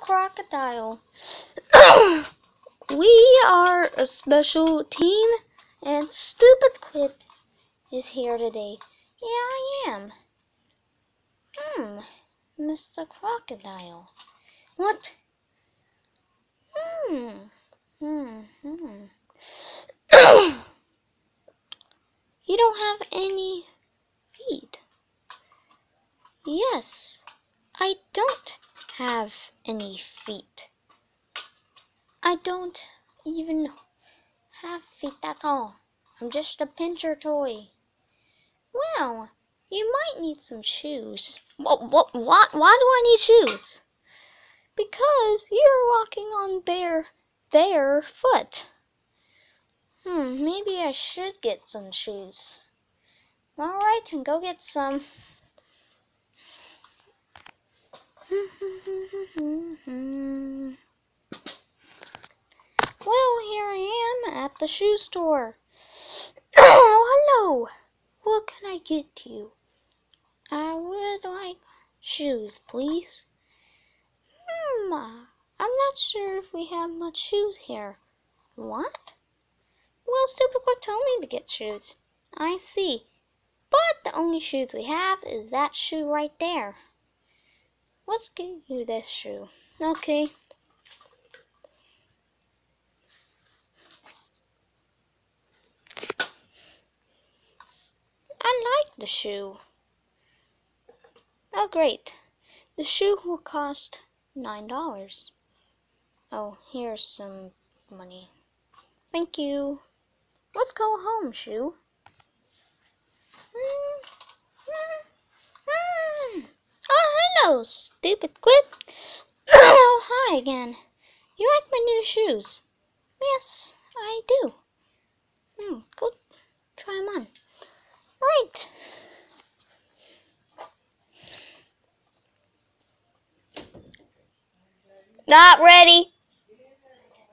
Crocodile. we are a special team, and Stupid Quip is here today. Yeah, I am. Hmm, Mr. Crocodile. What? Hmm. Hmm. Hmm. you don't have any feet. Yes, I don't have any feet. I don't even have feet at all. I'm just a pincher toy. Well, you might need some shoes. What, what, what, why do I need shoes? Because you're walking on bare, bare foot. Hmm, maybe I should get some shoes. Alright, and go get some. well, here I am the shoe store. oh, hello. What can I get to you? I would like shoes, please. Hmm, I'm not sure if we have much shoes here. What? Well, Stupid Quip told me to get shoes. I see. But the only shoes we have is that shoe right there. Let's give you this shoe. Okay. I like the shoe. Oh, great. The shoe will cost nine dollars. Oh, here's some money. Thank you. Let's go home, shoe. Oh, hello, stupid quip. oh, hi again. You like my new shoes? Yes, I do. Hmm, go try them on. Right. Not ready.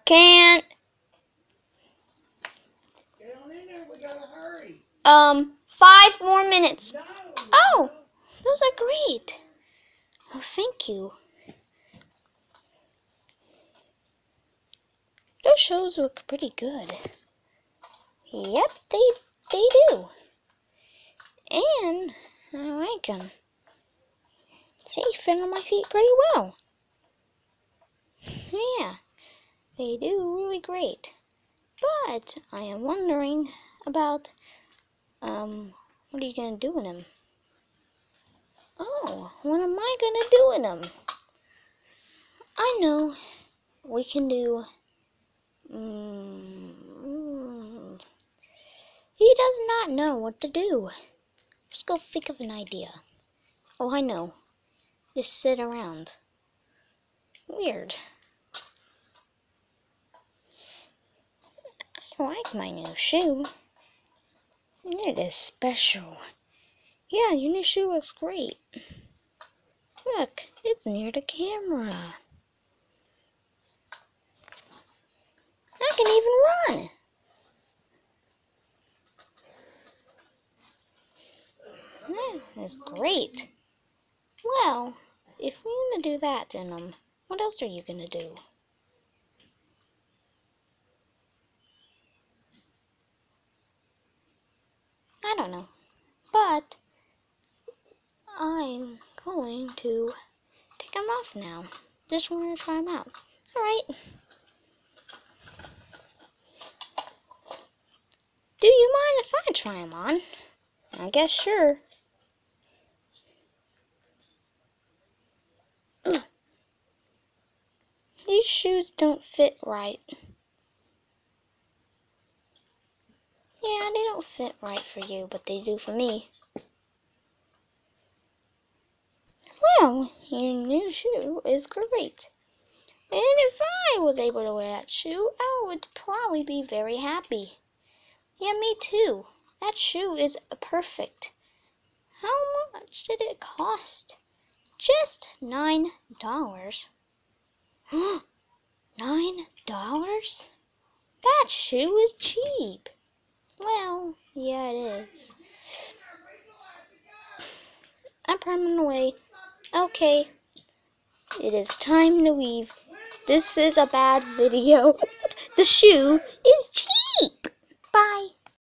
Can't. We gotta hurry. Um, five more minutes. No. Oh, those are great. Oh, thank you. Those shows look pretty good. Yep, they they do. And I like them. They fit on my feet pretty well. Yeah, they do really great. But I am wondering about um what are you gonna do with them? Oh, what am I gonna do with them? I know. We can do. Mm, he does not know what to do. Let's go think of an idea. Oh, I know. Just sit around. Weird. I like my new shoe. It is special. Yeah, your new shoe looks great. Look, it's near the camera. I can even run. That is great. Well, if we're gonna do that, then um, what else are you gonna do? I don't know, but I'm going to take them off now. Just want to try them out. Alright. Do you mind if I try them on? I guess sure. These shoes don't fit right. Yeah, they don't fit right for you, but they do for me. Well, your new shoe is great. And if I was able to wear that shoe, I would probably be very happy. Yeah, me too. That shoe is perfect. How much did it cost? Just nine dollars. nine dollars? That shoe is cheap. Well, yeah, it is. I'm permanent away. Okay. It is time to weave. This is a bad video. The shoe is cheap.